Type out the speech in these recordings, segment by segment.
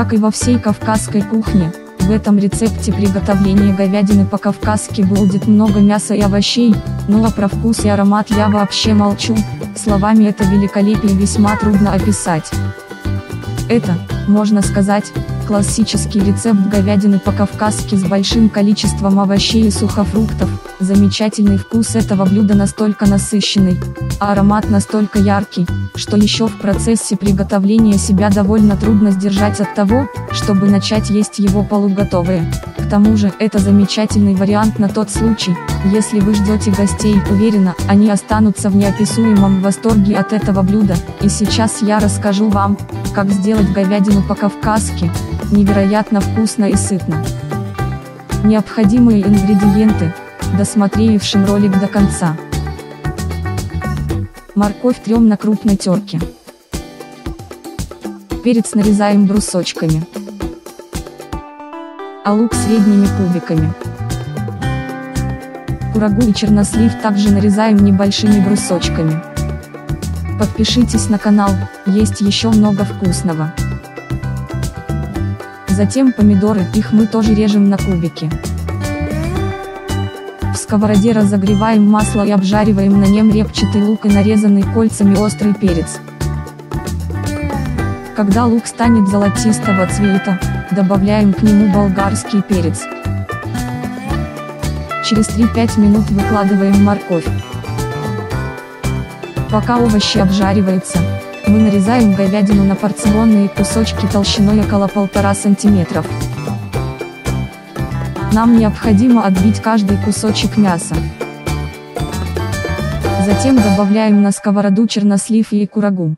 Как и во всей кавказской кухне, в этом рецепте приготовления говядины по-кавказски будет много мяса и овощей, ну а про вкус и аромат я вообще молчу, словами это великолепие весьма трудно описать. Это, можно сказать, классический рецепт говядины по-кавказски с большим количеством овощей и сухофруктов, замечательный вкус этого блюда настолько насыщенный, а аромат настолько яркий, что еще в процессе приготовления себя довольно трудно сдержать от того, чтобы начать есть его полуготовые. К тому же, это замечательный вариант на тот случай, если вы ждете гостей, уверена, они останутся в неописуемом восторге от этого блюда, и сейчас я расскажу вам, как сделать говядину по-кавказски, невероятно вкусно и сытно. Необходимые ингредиенты, досмотревшим ролик до конца. Морковь трем на крупной терке. Перец нарезаем брусочками. А лук средними кубиками. Курагу и чернослив также нарезаем небольшими брусочками. Подпишитесь на канал, есть еще много вкусного. Затем помидоры, их мы тоже режем на кубики. В сковороде разогреваем масло и обжариваем на нем репчатый лук и нарезанный кольцами острый перец. Когда лук станет золотистого цвета, добавляем к нему болгарский перец. Через 3-5 минут выкладываем морковь. Пока овощи обжариваются, мы нарезаем говядину на порционные кусочки толщиной около полтора сантиметров. Нам необходимо отбить каждый кусочек мяса. Затем добавляем на сковороду чернослив и курагу.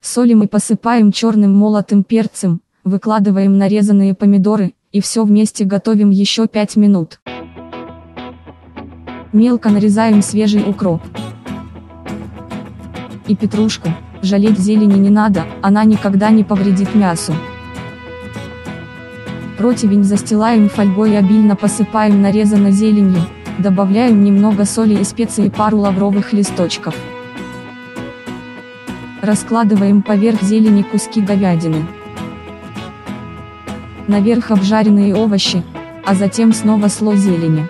Солим и посыпаем черным молотым перцем, выкладываем нарезанные помидоры, и все вместе готовим еще 5 минут. Мелко нарезаем свежий укроп и петрушку, жалеть зелени не надо, она никогда не повредит мясу. Противень застилаем фольгой и обильно посыпаем нарезанной зеленью, добавляем немного соли и специй и пару лавровых листочков. Раскладываем поверх зелени куски говядины. Наверх обжаренные овощи, а затем снова слой зелени.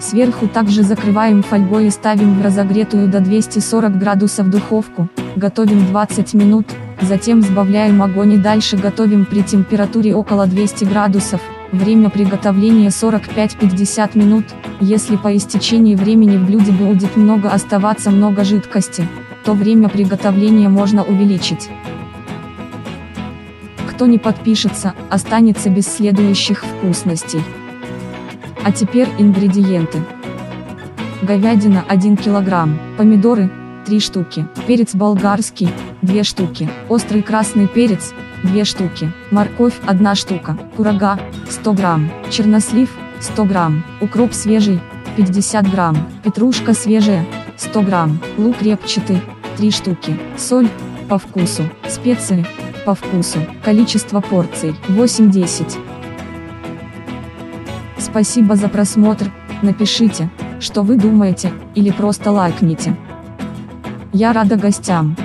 Сверху также закрываем фольгой и ставим в разогретую до 240 градусов духовку, готовим 20 минут, затем сбавляем огонь и дальше готовим при температуре около 200 градусов, время приготовления 45-50 минут, если по истечении времени в блюде будет много оставаться много жидкости, то время приготовления можно увеличить. Кто не подпишется, останется без следующих вкусностей. А теперь ингредиенты. Говядина 1 кг, помидоры 3 штуки, перец болгарский 2 штуки, острый красный перец 2 штуки, морковь 1 штука, курага 100 грамм, чернослив 100 грамм, укроп свежий 50 грамм, петрушка свежая 100 грамм, лук репчатый 3 штуки, соль по вкусу, специи по вкусу, количество порций 8-10. Спасибо за просмотр, напишите, что вы думаете, или просто лайкните. Я рада гостям.